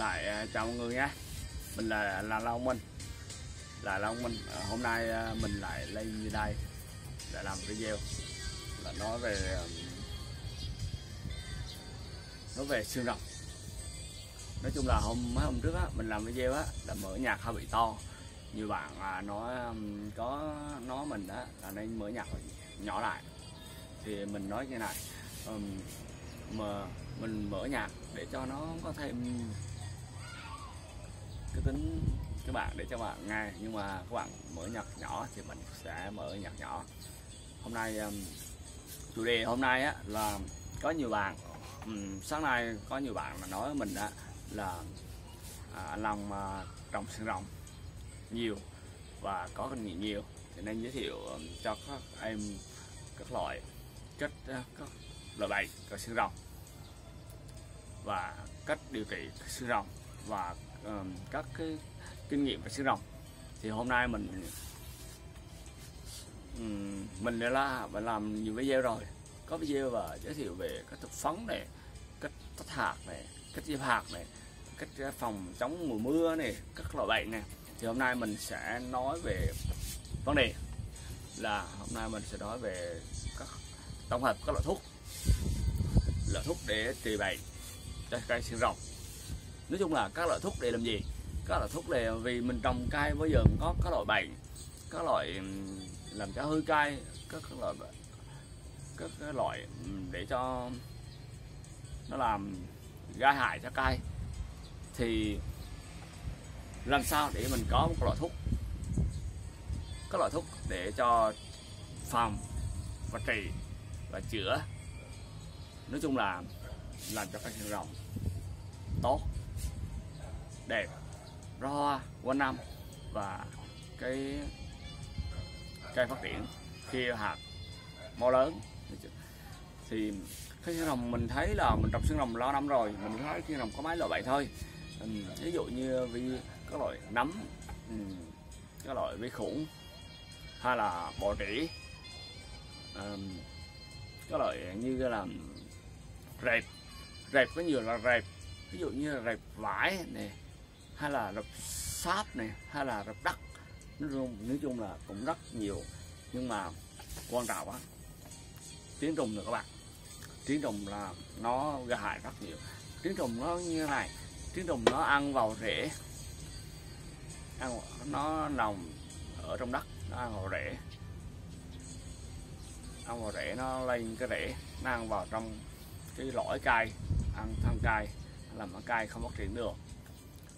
lại à, chào mọi người nhé. Mình là là Long Minh. Là Long Minh. À, hôm nay à, mình lại lên như đây để làm video. Là nói về nói về xương rồng. Nói chung là hôm mấy hôm trước á mình làm video á là mở nhạc hơi bị to. Nhiều bạn à, nói có nói mình á là nên mở nhạc nhỏ lại. Thì mình nói như này um, mà mình mở nhạc để cho nó có thêm cái tính các bạn để cho bạn nghe nhưng mà các bạn mở nhạc nhỏ thì mình sẽ mở nhạc nhỏ. Hôm nay um, chủ đề hôm nay á là có nhiều bạn. Um, sáng nay có nhiều bạn mà nói với mình á là à, anh Long mà trồng xương rồng nhiều và có kinh nghiệm nhiều. Thì nên giới thiệu um, cho các em các loại cách à, các loại bệnh của xương rồng và cách điều trị xương rồng và các cái kinh nghiệm về xương rồng. Thì hôm nay mình um, mình đã là phải làm nhiều video rồi. Có video và giới thiệu về các thực phấn này cách tách hạt này cách gieo hạt này cách ờ, phòng chống mùa mưa này các loại bệnh này. Thì hôm nay mình sẽ nói về vấn đề là hôm nay mình sẽ nói về các tổng hợp các loại thuốc loại thuốc để trị bệnh cho cây xương rồng nói chung là các loại thuốc để làm gì? Các loại thuốc để vì mình trồng cây, bây giờ có các loại bệnh các loại làm cho hư cây, các loại các cái loại để cho nó làm gây hại cho cây. Thì làm sao để mình có một loại thuốc? Các loại thuốc để cho phòng và trị và chữa. Nói chung là làm cho cây rồng tốt đẹp ra hoa quanh năm và cái cây phát triển khi hạt mau lớn. Thì cái xương rồng mình thấy là mình trồng xương rồng lâu năm rồi mình thấy xương rồng có mấy loại vậy thôi. Ừ, ví dụ như vi các loại nấm ừ, các loại vi khuẩn hay là bọ trĩ các loại như là rệp rệp có nhiều là rệp ví dụ như là rệp vải này hay là rập sáp này hay là rập đất nói chung, nói chung là cũng rất nhiều. Nhưng mà quan trọng á tiếng trùng rồi các bạn. Tiếng trùng là nó gây hại rất nhiều. Tiếng trùng nó như thế này tiếng trùng nó ăn vào rễ. Ăn nó nằm ở trong đất nó ăn vào rễ. Ăn vào rễ nó lên cái rễ nó ăn vào trong cái lõi cây ăn thân cây làm cái cây không phát triển được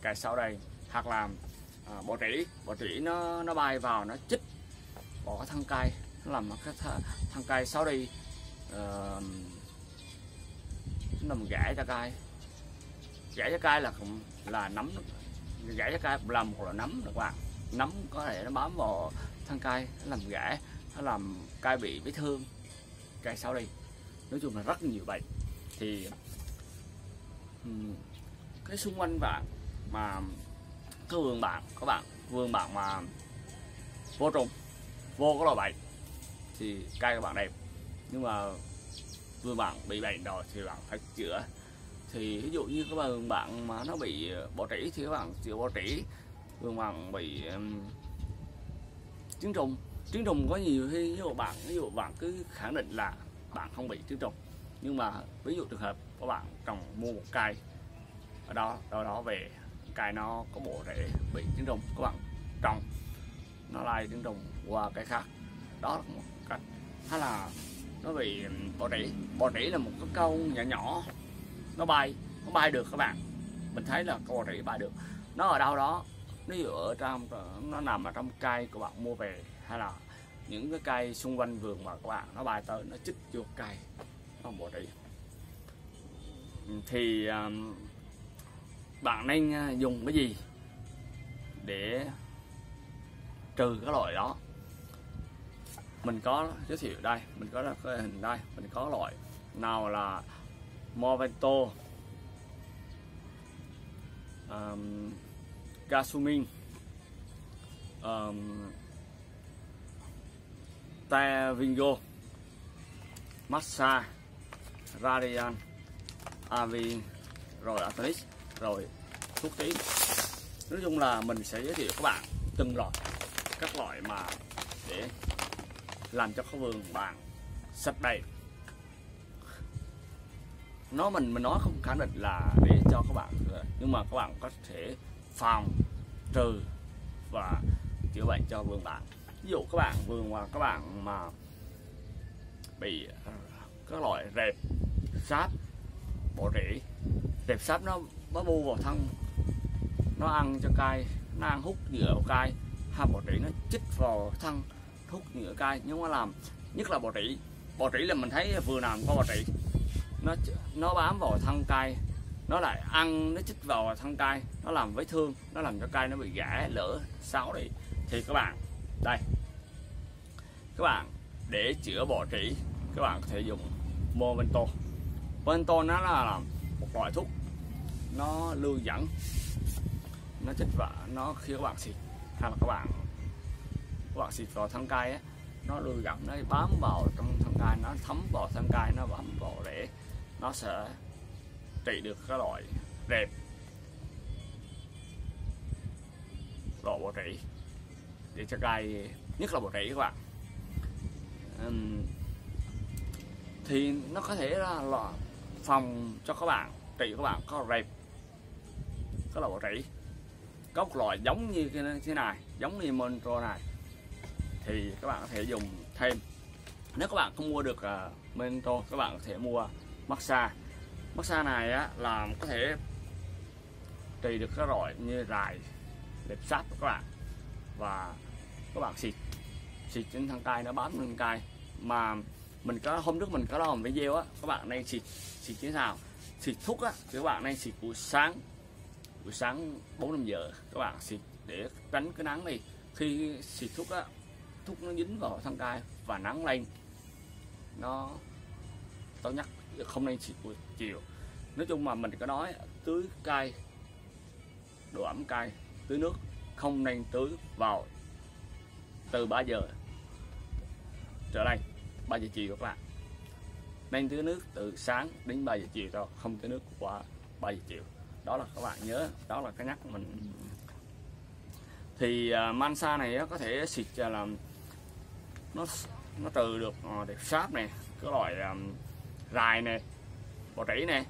cái sau đây hoặc là à, bọ trĩ. Bọ trĩ nó nó bay vào nó chích. Bỏ thân cây nó làm cái th thân cây sau đi uh, nó làm gãy cho cây gãy cho cây là cũng là nấm gãy cho cây là một là nấm được bạn. Nấm có thể nó bám vào thân cây nó làm gãy nó làm cây bị vết thương. Cây sau đi nói chung là rất nhiều bệnh. Thì um, cái xung quanh bạn mà cái vườn bạn các bạn vườn bạn mà vô trùng vô có loại bệnh thì cây các bạn đẹp. Nhưng mà vườn bạn bị bệnh rồi thì bạn phải chữa. Thì ví dụ như các vườn bạn mà nó bị bỏ trĩ thì các bạn chữa bỏ trĩ. Vườn bạn bị um, trứng trùng. Trứng trùng có nhiều khi ví dụ bạn ví dụ bạn cứ khẳng định là bạn không bị trứng trùng. Nhưng mà ví dụ trường hợp các bạn trồng mua một cây ở đó đó đó về cây nó có bộ rễ bị trứng rồng các bạn trồng. Nó lai trứng rồng qua cái khác. Đó là một cách. Hay là nó bị bọ rễ. Bọ rễ là một cái câu nhỏ nhỏ. Nó bay nó bay được các bạn. Mình thấy là con bọ trĩ bay được. Nó ở đâu đó. Nó ở trong nó nằm ở trong cây của bạn mua về. Hay là những cái cây xung quanh vườn mà các bạn nó bay tới nó chích vô cây. Nó bọ rễ. Thì um, bạn nên à, dùng cái gì để trừ cái loại đó? Mình có giới thiệu đây mình có cái hình đây mình có loại. Nào là Movento um, Gasumin um, Tevingo Massa Radian Avi rồi Atonis rồi thuốc tí. Nói chung là mình sẽ giới thiệu các bạn từng loại, các loại mà để làm cho khu vườn bạn sạch đầy nó mình mình nói không khẳng định là để cho các bạn, nhưng mà các bạn có thể phòng, trừ và chữa bệnh cho vườn bạn. Ví dụ các bạn vườn mà các bạn mà bị à, các loại rệp sáp, bọ rễ. Rệp sáp nó nó bu vào thân. Nó ăn cho cay, nó ăn hút nhựa vào cay. Ha bọ trĩ nó chích vào thân, hút nhựa cay. Nhưng mà làm, nhất là bọ trĩ. Bọ trĩ là mình thấy vừa làm có bọ trĩ. Nó nó bám vào thân cay. Nó lại ăn, nó chích vào thân cay. Nó làm vết thương, nó làm cho cay nó bị gãy lỡ sáu đi. Thì các bạn, đây. Các bạn, để chữa bọ trĩ, các bạn có thể dùng momento. Momento nó là một loại thuốc nó lưu dẫn nó chích vào nó khi các bạn xịt. Hay là các bạn các bạn xịt vào thân cây á nó lưu dẫn nó bám vào trong thân cây nó thấm vào thân cây nó bám vào để nó sẽ trị được các loại đẹp loại bọ trĩ để cho cây nhất là bọ trĩ các bạn. Uhm, thì nó có thể là, là phòng cho các bạn trị các bạn có rệp có là bọ trĩ có một loại giống như thế này giống như Monro này. Thì các bạn có thể dùng thêm. Nếu các bạn không mua được à, uh, Monro các bạn có thể mua Maxa. Maxa này á là có thể trị được các loại như rài đẹp sát các bạn. Và các bạn xịt xịt trên thằng tay nó bám lên tay mà mình có hôm trước mình có làm video á các bạn nên xịt xịt như thế nào? Xịt thuốc á thì các bạn nên xịt buổi sáng buổi sáng 4 5 giờ, các bạn xịt để tránh cái nắng đi khi xịt thuốc á, thuốc nó dính vào thân cay và nắng lên, nó tốt nhất không nên xịt buổi chiều. Nói chung mà mình có nói, tưới cay, độ ẩm cay, tưới nước, không nên tưới vào từ 3 giờ trở lên 3 giờ chiều các bạn. Nên tưới nước từ sáng đến 3 giờ chiều thôi, không tưới nước qua 3 giờ chiều đó là các bạn nhớ đó là cái nhắc mình. Thì uh, mansa này có thể xịt cho làm nó nó trừ được ờ, uh, đẹp sáp này cái loại um, rài này bọ trĩ này.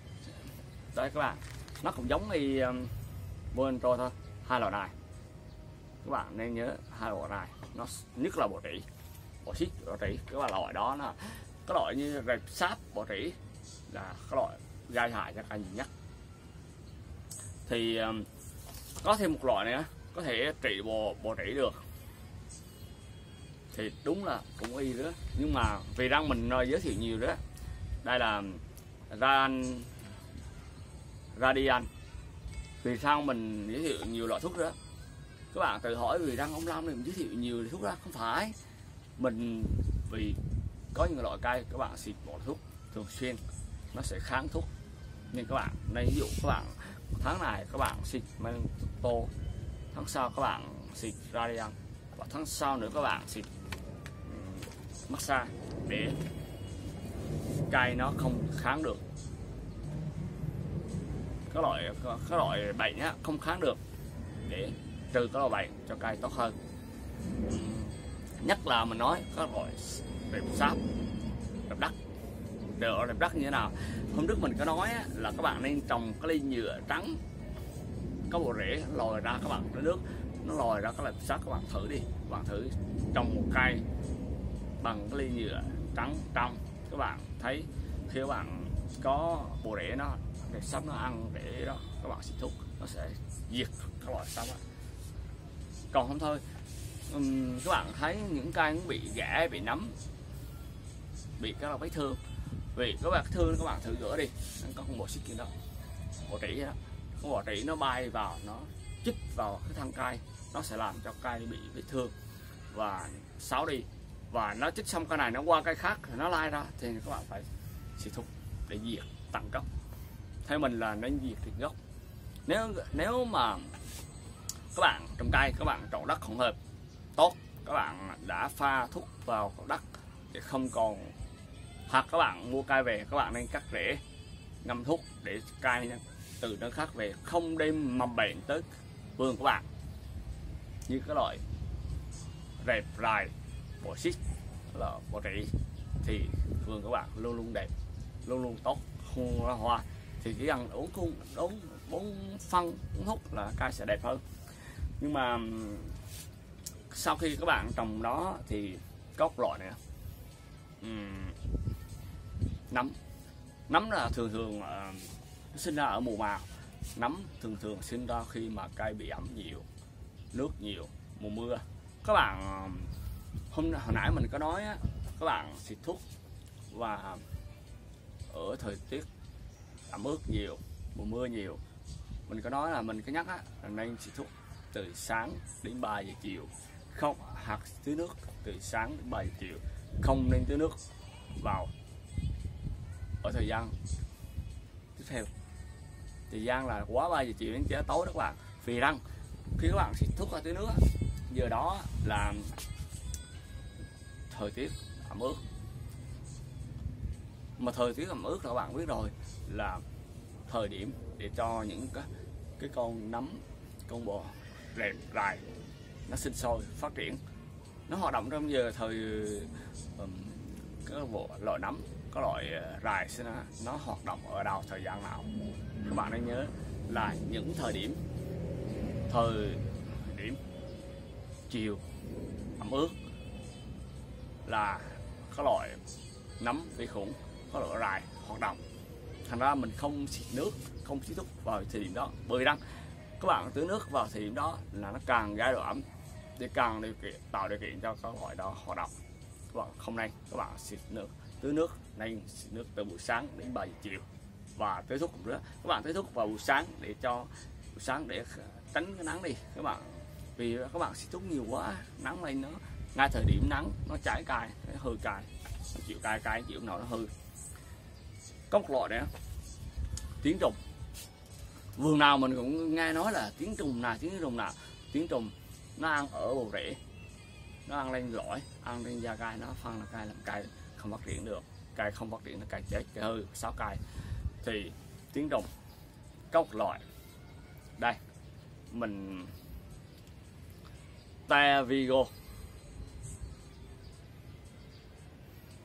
Đây các bạn nó cũng giống như um, à, Moentro thôi hai loại này các bạn nên nhớ hai loại này nó nhất là bọ trĩ bọ xít bọ trĩ cái loại đó là cái loại như rệp sáp bọ trĩ là cái loại gai hại cho cây nhiều nhất thì um, có thêm một loại nữa, có thể trị bò bò rỉ được. Thì đúng là cũng y nữa nhưng mà vì răng mình ờ, giới thiệu nhiều đó. Đây là um, ran, radian. Vì sao mình giới thiệu nhiều loại thuốc đó. Các bạn tự hỏi vì răng ông Lam này mình giới thiệu nhiều thuốc đó, không phải. Mình vì có những loại cây các bạn xịt bỏ thuốc thường xuyên, nó sẽ kháng thuốc. Nên các bạn nên ví dụ các bạn tháng này các bạn xịt mento tháng sau các bạn xịt radian và tháng sau nữa các bạn xịt massage để cây nó không kháng được. Các loại các loại bệnh á, không kháng được để trừ các loại bệnh cho cây tốt hơn. Nhất là mình nói các loại đẹp sáp đẹp đất đều làm đất như thế nào. Hôm trước mình có nói là các bạn nên trồng cái ly nhựa trắng có bộ rễ lòi ra các bạn cái nước nó lòi ra các loại sát các bạn thử đi. Các bạn thử trồng một cây bằng cái ly nhựa trắng trong. Các bạn thấy khi các bạn có bộ rễ nó để sắp nó ăn để đó các bạn xịt thuốc nó sẽ diệt các loại sắp đó. còn không thôi um, các bạn thấy những cây bị gãy bị nấm bị các loại vết thương vì các bạn thương các bạn thử rửa đi, nó có con bộ xịt kia đó. Bộ trĩ đó. Con bộ trĩ nó bay vào, nó chích vào cái thân cây. Nó sẽ làm cho cây bị vết thương. Và xáo đi. Và nó chích xong cái này, nó qua cây khác thì nó lai ra, thì các bạn phải xịt thuốc để diệt tận gốc. Theo mình là nên diệt từ gốc. Nếu nếu mà các bạn trồng cây, các bạn trồng đất không hợp, tốt. Các bạn đã pha thuốc vào đất để không còn hoặc các bạn mua cay về, các bạn nên cắt rễ, ngâm thuốc để cay từ nơi khác về, không đem mầm bệnh tới vườn các bạn. Như cái loại rệp rài bọ xít, là bọ trị thì vườn các bạn luôn luôn đẹp, luôn luôn tốt, không ra hoa. Thì chỉ cần uống cung uống bốn phân uống thuốc là cây sẽ đẹp hơn. Nhưng mà sau khi các bạn trồng đó thì cốc loại này nấm. Nấm là thường thường uh, sinh ra ở mùa màng. Nấm thường thường sinh ra khi mà cây bị ẩm nhiều nước nhiều mùa mưa. Các bạn ờ, hôm hồi nãy mình có nói á, các bạn xịt thuốc và ở thời tiết ẩm ướt nhiều mùa mưa nhiều mình có nói là mình có nhắc á, là nên xịt thuốc từ sáng đến 3 giờ chiều. Không hạt tưới nước từ sáng đến 7 chiều. Không nên tưới nước vào ở thời gian tiếp theo. Thời gian là quá 3 giờ chiều đến chế tối đó các bạn vì rằng khi các bạn xịt thuốc vào tưới nước. Giờ đó là thời tiết ẩm ướt. Mà thời tiết ẩm ướt là các bạn biết rồi là thời điểm để cho những cái cái con nấm con bò rệp lại nó sinh sôi phát triển. Nó hoạt động trong giờ thời um, cái bộ loại nấm có loại ờ, rài nó, nó hoạt động ở đâu thời gian nào. Các bạn nên nhớ là những thời điểm thời điểm chiều ẩm ướt là có loại nấm vi khuẩn có loại rài hoạt động. Thành ra mình không xịt nước không xịt thuốc vào thời điểm đó. Bởi rằng các bạn tưới nước vào thời điểm đó là nó càng gây độ ẩm để càng điều kiện tạo điều kiện cho các loại đó hoạt động. Các bạn không nên các bạn xịt nước tưới nước nên nước từ buổi sáng đến 7 giờ chiều. Và tưới thuốc cũng nữa các bạn tưới thuốc vào buổi sáng để cho, buổi sáng để tránh cái nắng đi. Các bạn, vì các bạn xịt thuốc nhiều quá, nắng lên nó, ngay thời điểm nắng, nó cháy cài nó hư cài nó chịu cài cài chịu nào nó hư có một loại nữa tiếng trùng vườn nào mình cũng nghe nói là tiếng trùng nào tiếng trùng nào tiếng trùng nó ăn ở bầu rễ, nó ăn lên lõi ăn lên da gai nó phân là cay làm cay không phát triển được, cay không phát triển nó cay chết cây hơi sáu cay. Thì tiếng đồng cốc loại đây, mình ta vigo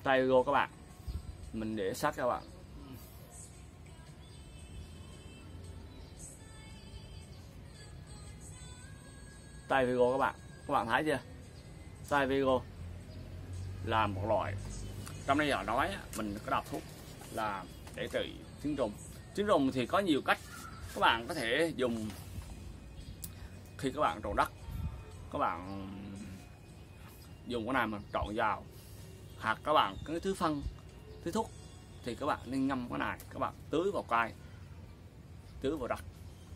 tay vigo các bạn. Mình để sát các bạn. Tay Vigo các bạn. Các bạn thấy chưa? Tay Vigo là một loại trong đây giờ nói mình có đọc thuốc là để trị trứng trùng trứng trùng thì có nhiều cách. Các bạn có thể dùng khi các bạn trộn đất. Các bạn dùng cái này mà trộn vào. Hoặc các bạn cái thứ phân, thứ thuốc thì các bạn nên ngâm cái này. Các bạn tưới vào cây, tưới vào đất.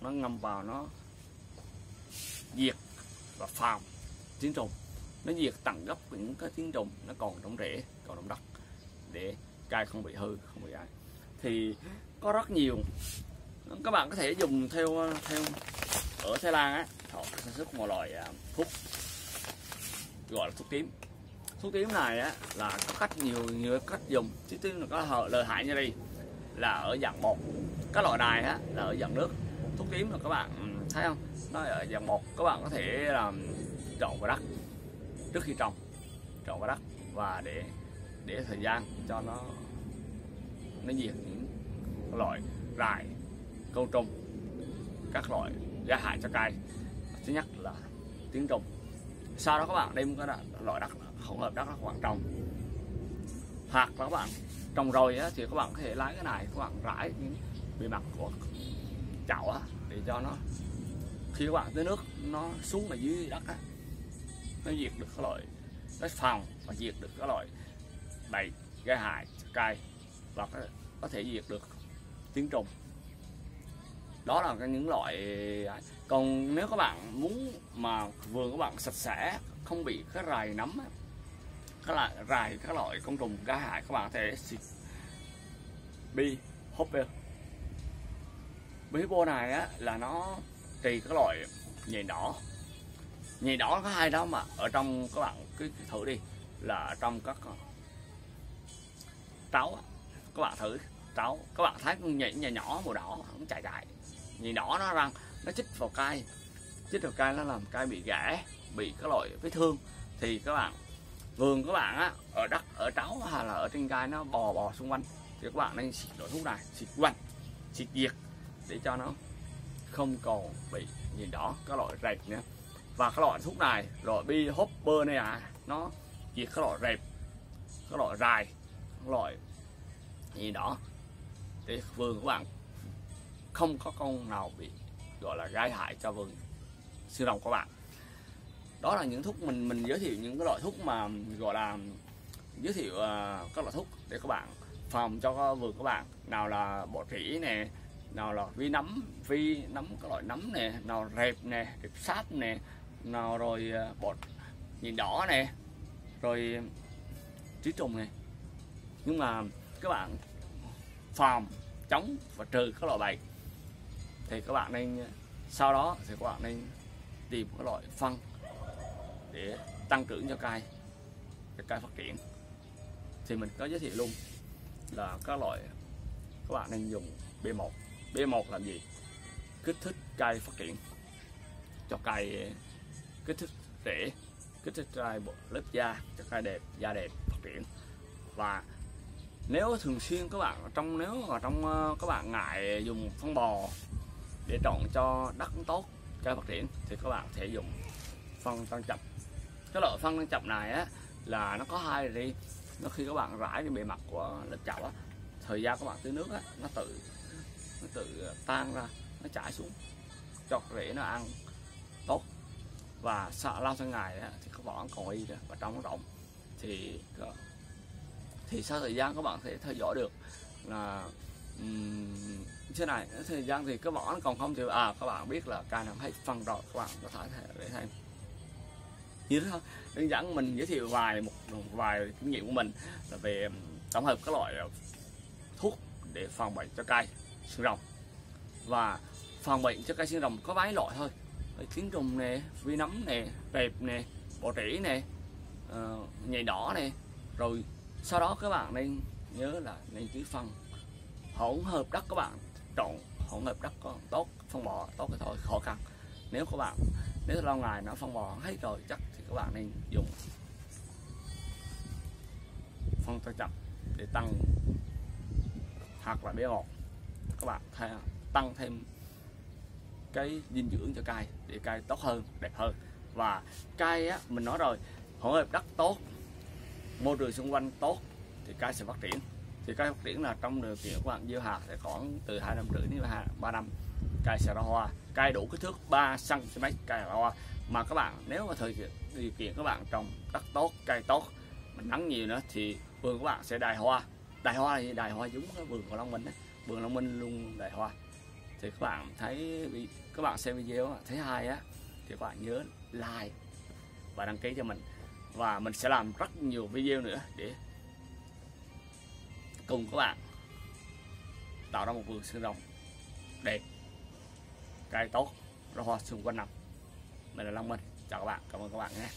Nó ngâm vào, nó diệt và phòng tiếng trùng nó diệt tận gốc những cái tiếng trùng nó còn trong rễ, còn trong đất để cây không bị hư, không bị ai. Thì có rất nhiều. Các bạn có thể dùng theo theo, ở Thái Lan á, họ sản xuất một loại à, thuốc, gọi là thuốc tím. Thuốc tím này á, là có cách nhiều nhiều cách dùng. Chứ tím là có lợi hại như đây là ở dạng bột. Cái loại này á, là ở dạng nước. Thuốc tím là các bạn ừ, thấy không? Nó ở dạng bột. Các bạn có thể làm trộn vào đất trước khi trồng. Trộn vào đất và để để thời gian cho nó nó diệt những loại rải côn trùng các loại gây hại cho cây. Thứ nhất là tiếng trùng. Sau đó các bạn đem cái loại đất hỗn hợp đất các bạn trồng. Hoặc là các bạn trồng rồi á, thì các bạn có thể lấy cái này các bạn rải những bề mặt của chậu á, để cho nó khi các bạn tưới nước nó xuống ở dưới đất á, nó diệt được cái loại nó phòng và diệt được cái loại bậy gây hại cây và có thể diệt được tiếng trùng đó là những loại à, còn nếu các bạn muốn mà vườn các bạn sạch sẽ, không bị cái rầy nấm các loại rầy các loại côn trùng gây hại các bạn có thể xịt. Bi hopper bi hopper này á, là nó trì các loại nhầy đỏ. Nhầy đỏ có hai đó mà, ở trong các bạn cứ thử đi, là trong các táo các bạn thử, táo. Các bạn thấy con nhện nhỏ nhỏ màu đỏ, cũng chạy chạy nhìn đỏ nó răng nó chích vào cây chích vào cây nó làm cây bị gãy, bị các loại vết thương. Thì các bạn, vườn các bạn á, ở đất, ở tráo hay là ở trên cây nó bò bò xung quanh. Thì các bạn nên xịt loại thuốc này, xịt quanh, xịt diệt để cho nó không còn bị, nhìn đỏ các loại rệp nữa. Và các loại thuốc này, loại bi hopper này à nó diệt các loại rệp các loại dài loại gì đó để vườn của bạn không có con nào bị gọi là gây hại cho vườn siêu đồng của bạn. Đó là những thuốc mình mình giới thiệu những cái loại thuốc mà gọi là giới thiệu uh, các loại thuốc để các bạn phòng cho vườn của bạn. Nào là bọ trĩ nè nào là vi nấm vi nấm các loại nấm nè nào rệp nè rệp sáp nè nào rồi uh, nhìn đỏ nè rồi à, trí trùng nè nhưng mà các bạn phòng, chống và trừ các loại bệnh thì các bạn nên, sau đó thì các bạn nên tìm các loại phân để tăng trưởng cho cây cho cây phát triển. Thì mình có giới thiệu luôn là các loại, các bạn nên dùng B1 B1 làm gì? Kích thích cây phát triển, cho cây kích thích rễ, kích thích cây lớp da, cho cây đẹp, da đẹp phát triển. Và nếu thường xuyên các bạn trong nếu mà trong ờ, các bạn ngại dùng phân bò để trộn cho đất tốt cho phát triển thì các bạn sẽ dùng phân tăng chậm. Cái loại phân tăng chậm này á là nó có hai đi. Nó khi các bạn rải trên bề mặt của lớp chậu á thời gian các bạn tưới nước á nó tự nó tự tan ra nó chảy xuống cho rễ nó ăn tốt. Và sợ lao sang ngày á, thì các bạn còn y và trong nó rộng. Thì ờ, thì sau thời gian các bạn sẽ theo dõi được là um, thế này thời gian thì các bạn còn không thì à các bạn biết là cây nào hết phân rồi các bạn có thể để thêm. Như thế thôi đơn giản mình giới thiệu vài một, vài kinh nghiệm của mình là về tổng hợp các loại thuốc để phòng bệnh cho cây xương rồng. Và phòng bệnh cho cây xương rồng có mấy loại thôi. Kiến trùng nè vi nấm nè bẹp nè bọ trĩ nè uh, nhầy đỏ nè rồi sau đó các bạn nên nhớ là nên tưới phân. Hỗn hợp đất các bạn, trộn hỗn hợp đất còn tốt, phân bò tốt thì thôi, khó khăn. Nếu các bạn, nếu lâu ngày nó phân bò hết rồi chắc thì các bạn nên dùng phân tăng chậm để tăng hoặc là bé ngọt. Các bạn tăng thêm cái dinh dưỡng cho cây để cây tốt hơn, đẹp hơn. Và cây á, mình nói rồi, hỗn hợp đất tốt môi trường xung quanh tốt, thì cây sẽ phát triển. Thì cây phát triển là trong điều kiện của bạn gieo hạt sẽ khoảng từ hai năm rưỡi đến ba năm, cây sẽ ra hoa. Cây đủ kích thước 3 cm cây ra hoa. Mà các bạn, nếu mà thời điều kiện các bạn trồng đất tốt, cây tốt mình nắng nhiều nữa thì vườn của bạn sẽ đài hoa. Đài hoa thì đài hoa giống cái vườn của Long Minh đấy vườn Long Minh luôn đài hoa. Thì các bạn thấy các bạn xem video thấy hay á, thì các bạn nhớ like và đăng ký cho mình và mình sẽ làm rất nhiều video nữa để cùng các bạn tạo ra một vườn xương rồng đẹp cây tốt ra hoa xung quanh năm. Mình là Long Minh. Chào các bạn. Cảm ơn các bạn nhé.